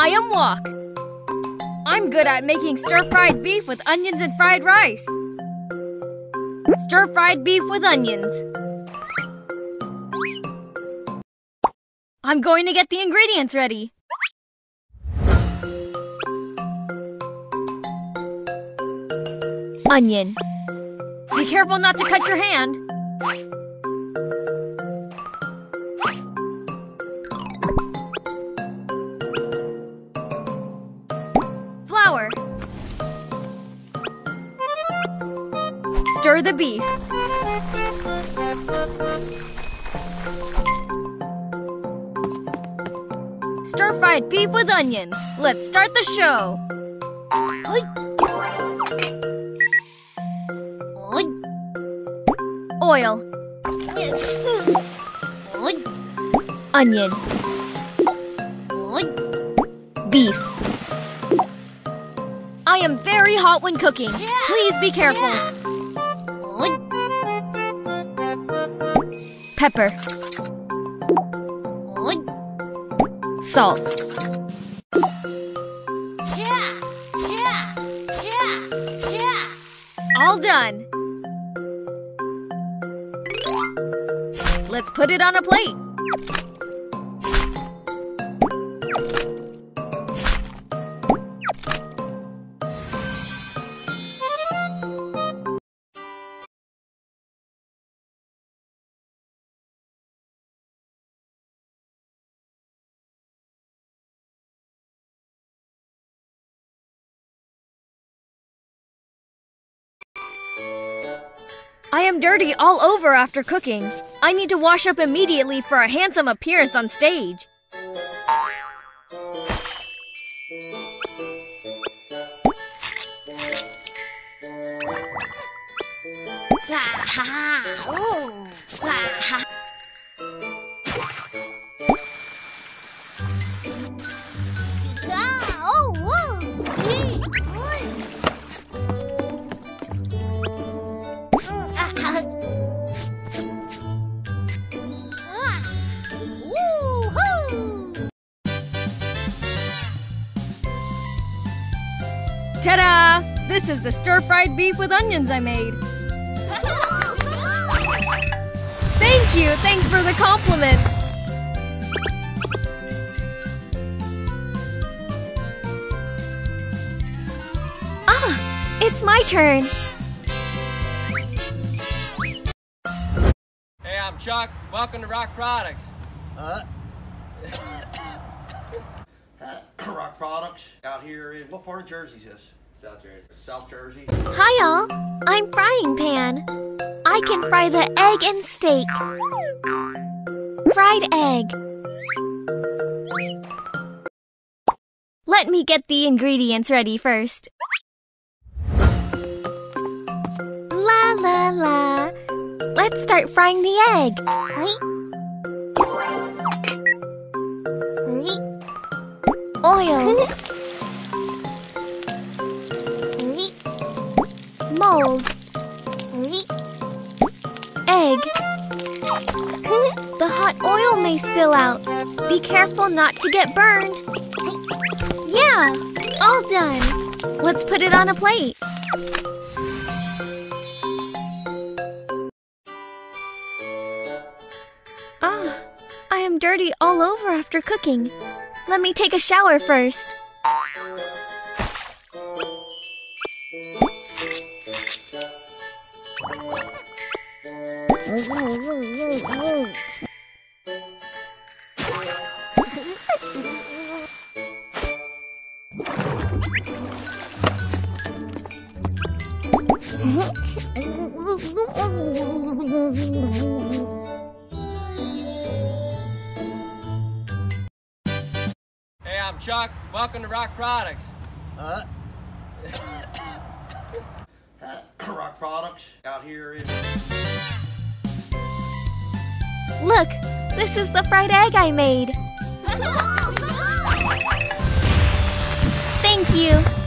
I am Wok. I'm good at making stir-fried beef with onions and fried rice. Stir-fried beef with onions. I'm going to get the ingredients ready. Onion. Be careful not to cut your hand. Stir the beef. Stir-fried beef with onions. Let's start the show. Oil. Onion. Beef. I am very hot when cooking. Please be careful. Pepper. Salt. All done. Let's put it on a plate. I am dirty all over after cooking. I need to wash up immediately for a handsome appearance on stage. Ta-da! This is the stir-fried beef with onions I made. Thank you! Thanks for the compliments! Ah! It's my turn! Hey, I'm Chuck. Welcome to Rock Products. Uh, Rock Products out here in what part of Jersey is this? South Jersey. South Jersey. Hi all! I'm Frying Pan. I can fry the egg and steak. Fried egg. Let me get the ingredients ready first. La la la. Let's start frying the egg. Oil. Mold. Egg. The hot oil may spill out. Be careful not to get burned. Yeah, all done. Let's put it on a plate. Ah, I am dirty all over after cooking. Let me take a shower first. Hey, I'm Chuck. Welcome to Rock Products. Uh, Rock Products out here in. Look, this is the fried egg I made. Thank you.